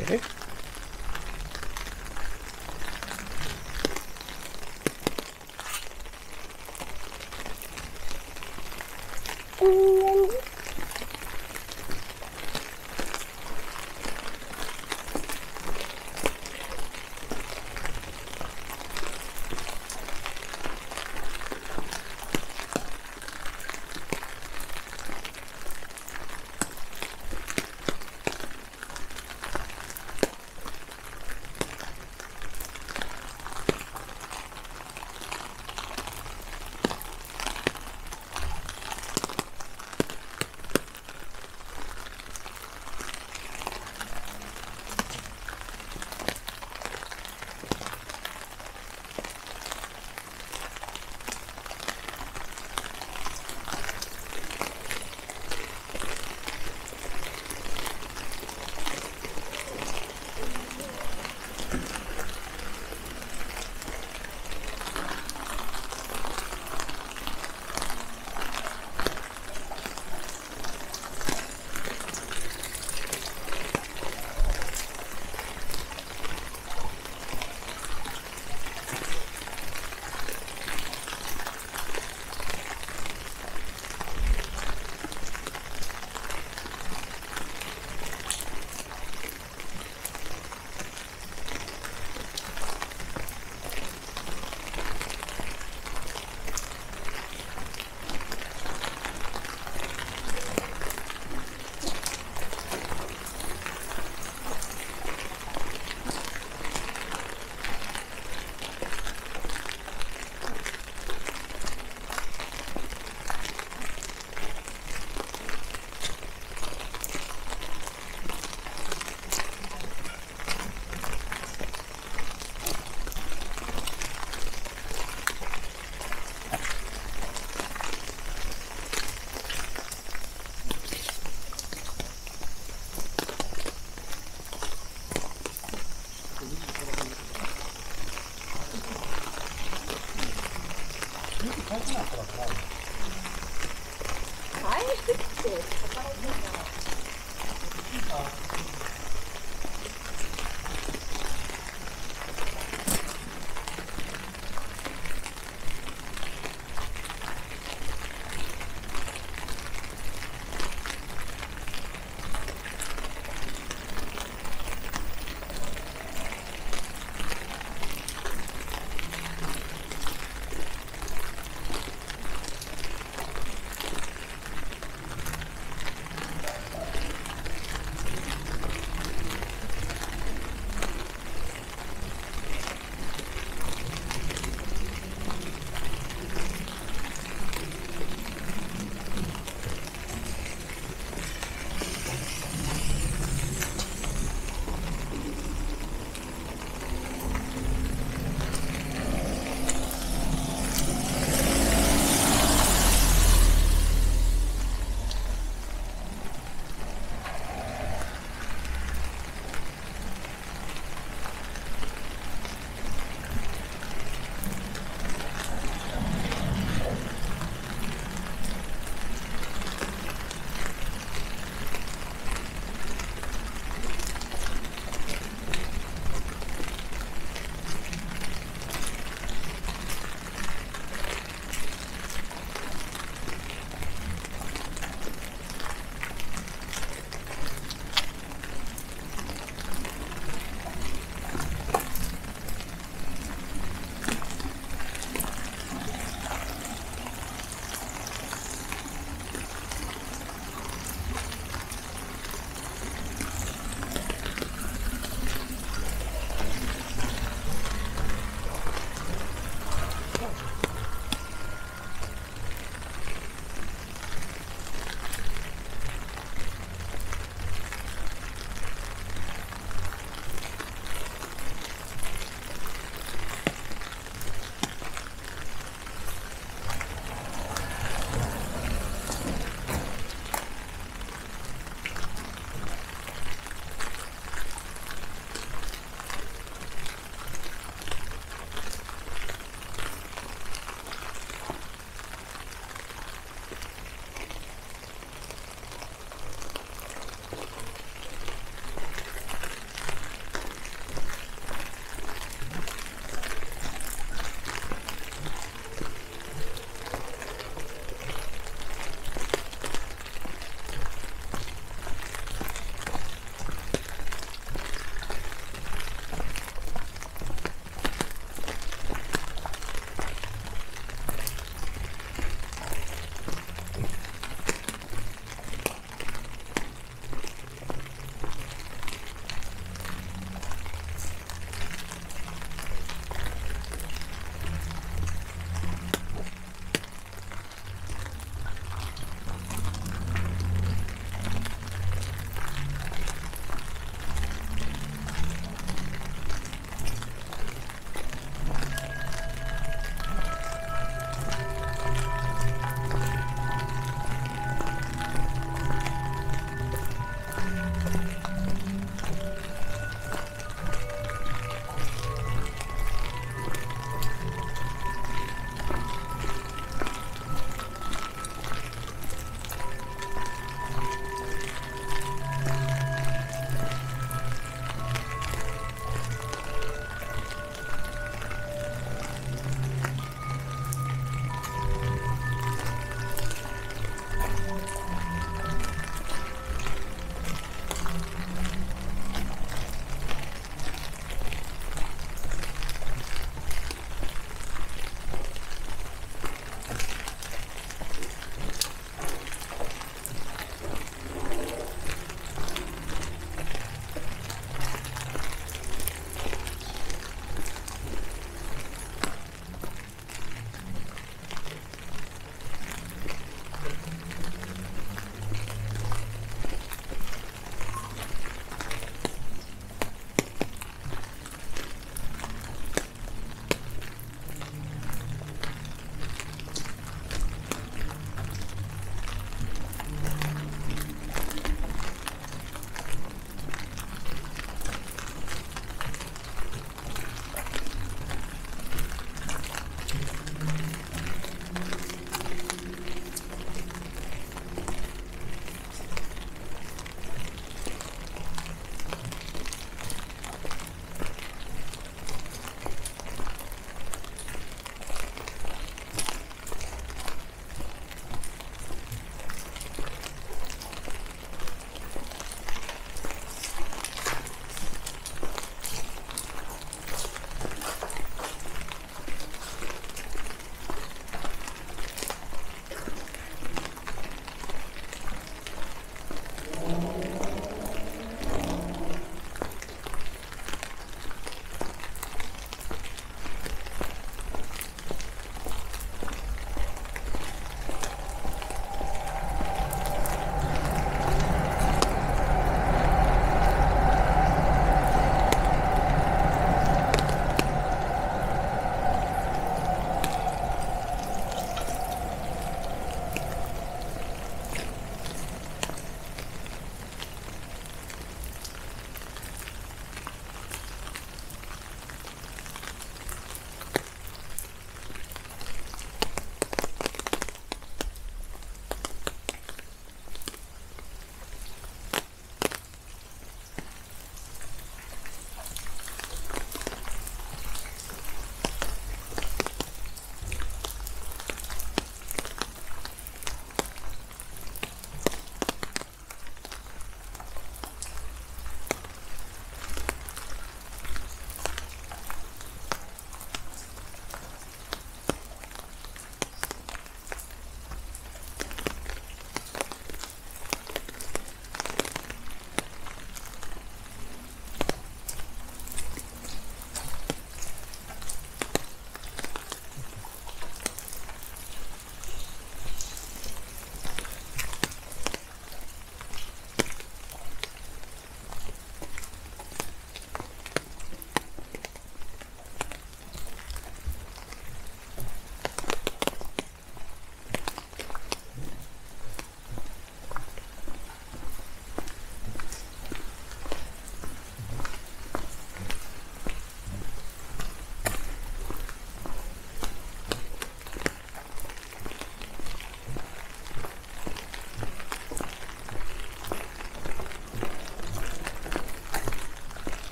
Okay.